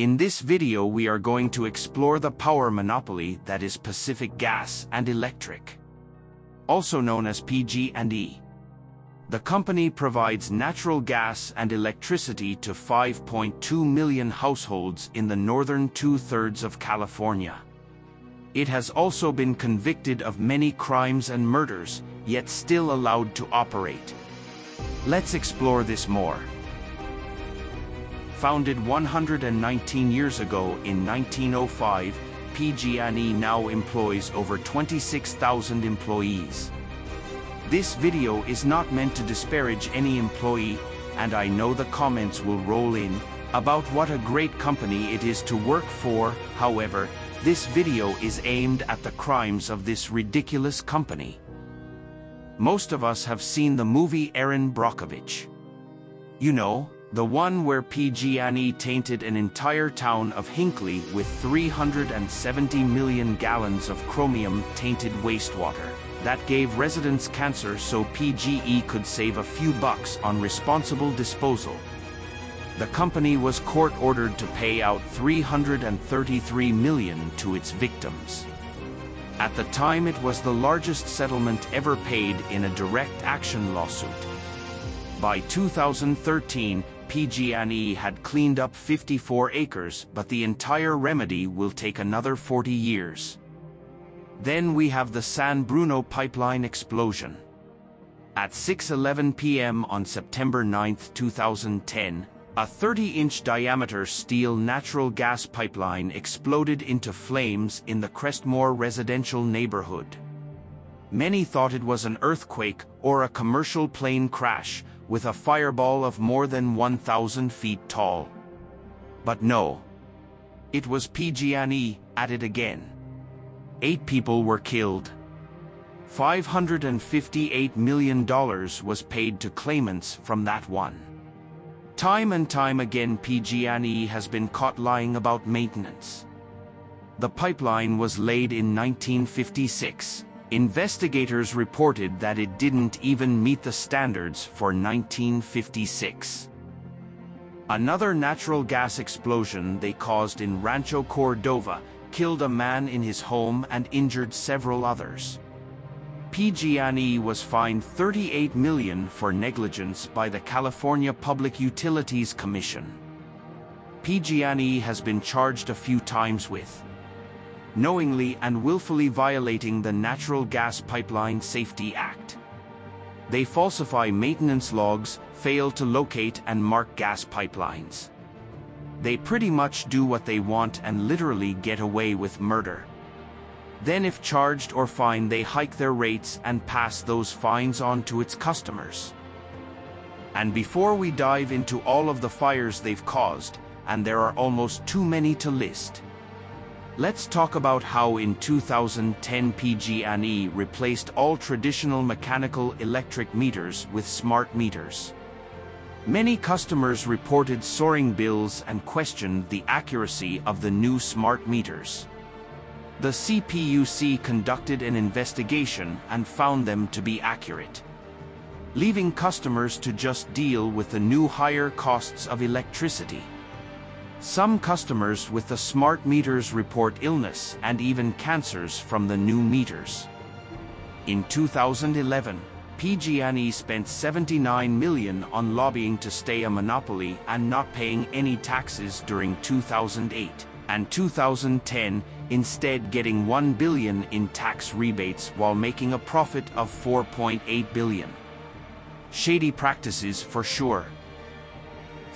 In this video we are going to explore the power monopoly that is Pacific Gas and Electric. Also known as PG&E. The company provides natural gas and electricity to 5.2 million households in the northern two-thirds of California. It has also been convicted of many crimes and murders, yet still allowed to operate. Let's explore this more. Founded 119 years ago in 1905, PG&E now employs over 26,000 employees. This video is not meant to disparage any employee, and I know the comments will roll in about what a great company it is to work for, however, this video is aimed at the crimes of this ridiculous company. Most of us have seen the movie Erin Brockovich. You know, the one where PG&E tainted an entire town of Hinckley with 370 million gallons of chromium-tainted wastewater. That gave residents cancer so PGE could save a few bucks on responsible disposal. The company was court-ordered to pay out 333 million to its victims. At the time it was the largest settlement ever paid in a direct action lawsuit. By 2013, PG&E had cleaned up 54 acres, but the entire remedy will take another 40 years. Then we have the San Bruno pipeline explosion. At 6.11 p.m. on September 9, 2010, a 30-inch diameter steel natural gas pipeline exploded into flames in the Crestmoor residential neighborhood. Many thought it was an earthquake or a commercial plane crash with a fireball of more than 1,000 feet tall. But no. It was PG&E at it again. Eight people were killed. $558 million was paid to claimants from that one. Time and time again PG&E has been caught lying about maintenance. The pipeline was laid in 1956. Investigators reported that it didn't even meet the standards for 1956. Another natural gas explosion they caused in Rancho Cordova killed a man in his home and injured several others. PG&E was fined 38 million for negligence by the California Public Utilities Commission. PG&E has been charged a few times with knowingly and willfully violating the Natural Gas Pipeline Safety Act. They falsify maintenance logs, fail to locate and mark gas pipelines. They pretty much do what they want and literally get away with murder. Then if charged or fined they hike their rates and pass those fines on to its customers. And before we dive into all of the fires they've caused, and there are almost too many to list, let's talk about how in 2010 PG&E replaced all traditional mechanical electric meters with smart meters. Many customers reported soaring bills and questioned the accuracy of the new smart meters. The CPUC conducted an investigation and found them to be accurate, leaving customers to just deal with the new higher costs of electricity. Some customers with the smart meters report illness and even cancers from the new meters. In 2011, PG&E spent 79 million on lobbying to stay a monopoly and not paying any taxes during 2008 and 2010, instead getting 1 billion in tax rebates while making a profit of 4.8 billion. Shady practices for sure.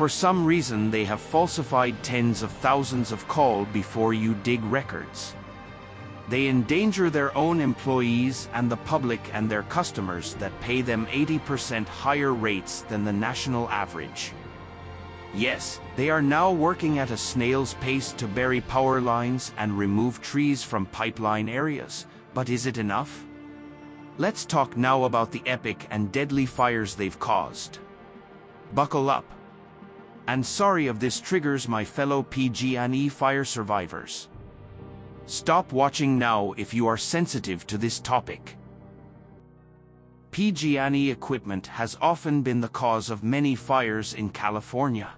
For some reason they have falsified tens of thousands of call before you dig records. They endanger their own employees and the public and their customers that pay them 80% higher rates than the national average. Yes, they are now working at a snail's pace to bury power lines and remove trees from pipeline areas. But is it enough? Let's talk now about the epic and deadly fires they've caused. Buckle up. And sorry if this triggers my fellow PG&E fire survivors. Stop watching now if you are sensitive to this topic. PG&E equipment has often been the cause of many fires in California.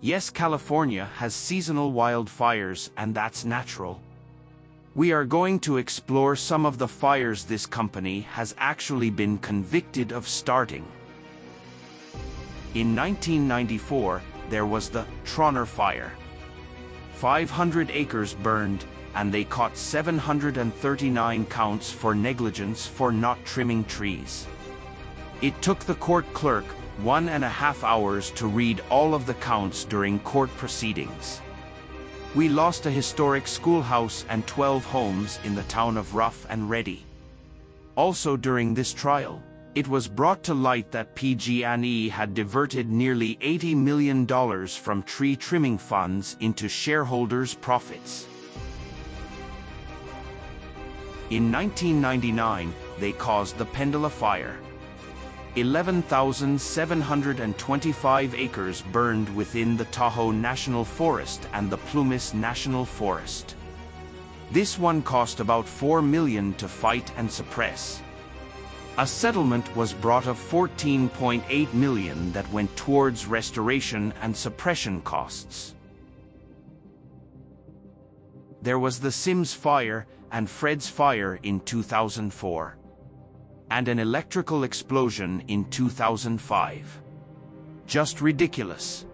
Yes, California has seasonal wildfires and that's natural. We are going to explore some of the fires this company has actually been convicted of starting. In 1994, there was the Trauner Fire. 500 acres burned, and they caught 739 counts for negligence for not trimming trees. It took the court clerk one and a half hours to read all of the counts during court proceedings. We lost a historic schoolhouse and 12 homes in the town of Rough and Ready. Also during this trial, it was brought to light that PG&E had diverted nearly $80 million from tree trimming funds into shareholders' profits. In 1999, they caused the Pendola Fire. 11,725 acres burned within the Tahoe National Forest and the Plumas National Forest. This one cost about 4 million to fight and suppress. A settlement was brought of 14.8 million that went towards restoration and suppression costs. There was the Sims fire and Fred's fire in 2004. And an electrical explosion in 2005. Just ridiculous.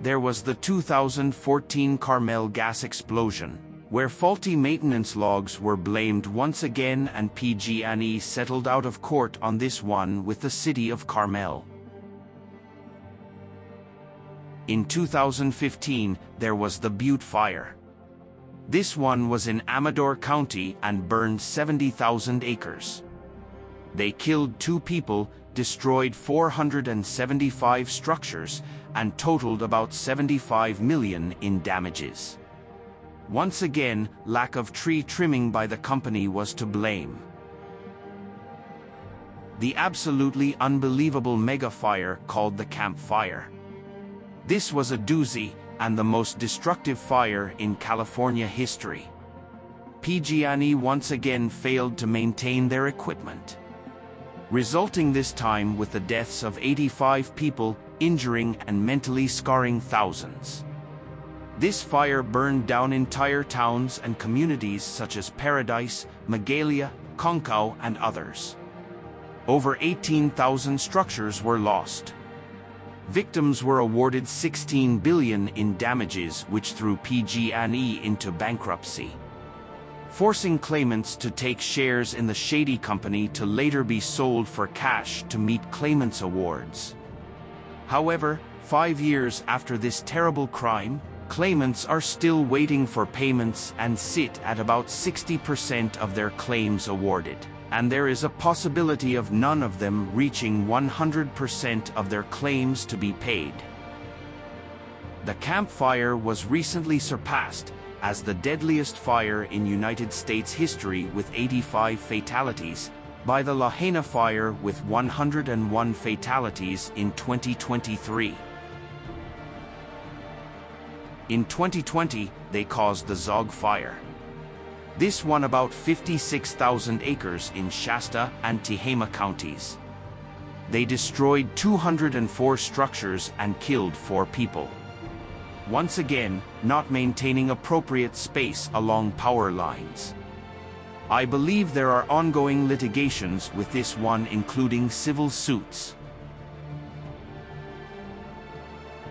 There was the 2014 Carmel gas explosion, where faulty maintenance logs were blamed once again and PG&E settled out of court on this one with the city of Carmel. In 2015, there was the Butte Fire. This one was in Amador County and burned 70,000 acres. They killed two people, destroyed 475 structures, and totaled about 75 million in damages. Once again, lack of tree trimming by the company was to blame. The absolutely unbelievable mega fire called the Camp Fire. This was a doozy and the most destructive fire in California history. PG&E once again failed to maintain their equipment, resulting this time with the deaths of 85 people, injuring and mentally scarring thousands. This fire burned down entire towns and communities such as Paradise, Magalia, Concow, and others. Over 18,000 structures were lost. Victims were awarded 16 billion in damages which threw PG&E into bankruptcy. Forcing claimants to take shares in the Shady Company to later be sold for cash to meet claimants' awards. However, five years after this terrible crime, claimants are still waiting for payments and sit at about 60% of their claims awarded. And there is a possibility of none of them reaching 100% of their claims to be paid. The Camp Fire was recently surpassed as the deadliest fire in United States history with 85 fatalities by the Lahaina Fire with 101 fatalities in 2023. In 2020, they caused the Zogg Fire. This won about 56,000 acres in Shasta and Tehama counties. They destroyed 204 structures and killed four people. Once again, not maintaining appropriate space along power lines. I believe there are ongoing litigations with this one including civil suits.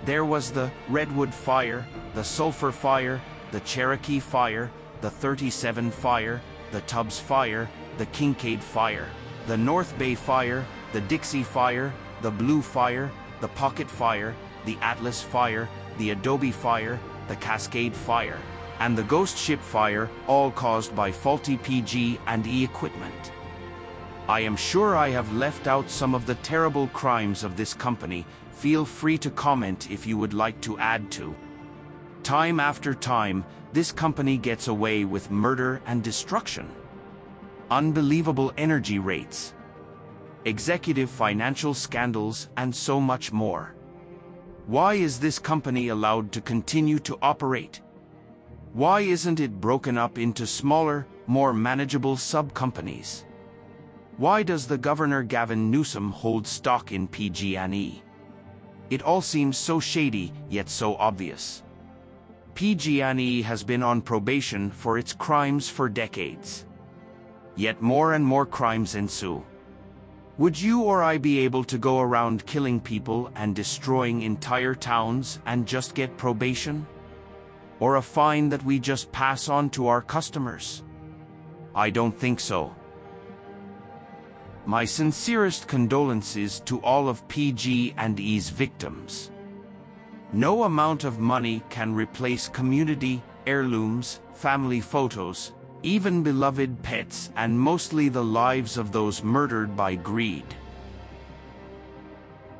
There was the Redwood Fire, the Sulphur Fire, the Cherokee Fire, the 37 Fire, the Tubbs Fire, the Kincade Fire, the North Bay Fire, the Dixie Fire, the Blue Fire, the Pocket Fire, the Atlas Fire, the Adobe Fire, the Cascade Fire, and the Ghost Ship Fire, all caused by faulty PG and E equipment. I am sure I have left out some of the terrible crimes of this company, feel free to comment if you would like to add to. Time after time, this company gets away with murder and destruction. Unbelievable energy rates. Executive financial scandals and so much more. Why is this company allowed to continue to operate? Why isn't it broken up into smaller, more manageable sub-companies? Why does the Governor Gavin Newsom hold stock in PG&E? It all seems so shady, yet so obvious. PG&E has been on probation for its crimes for decades. Yet more and more crimes ensue. Would you or I be able to go around killing people and destroying entire towns and just get probation? Or a fine that we just pass on to our customers? I don't think so. My sincerest condolences to all of PG and E's victims. No amount of money can replace community, heirlooms, family photos, even beloved pets and mostly the lives of those murdered by greed.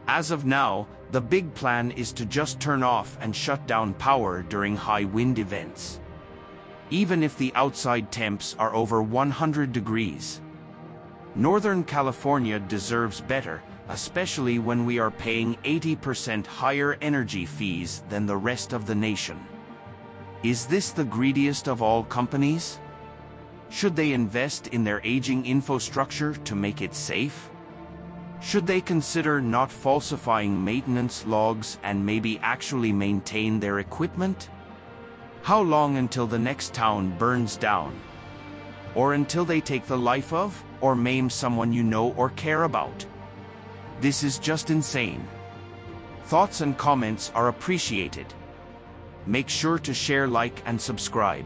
As of now, the big plan is to just turn off and shut down power during high wind events. Even if the outside temps are over 100 degrees. Northern California deserves better, especially when we are paying 80% higher energy fees than the rest of the nation. Is this the greediest of all companies? Should they invest in their aging infrastructure to make it safe? Should they consider not falsifying maintenance logs and maybe actually maintain their equipment? How long until the next town burns down? Or until they take the life of or maim someone you know or care about? This is just insane. Thoughts and comments are appreciated. Make sure to share, like, and subscribe.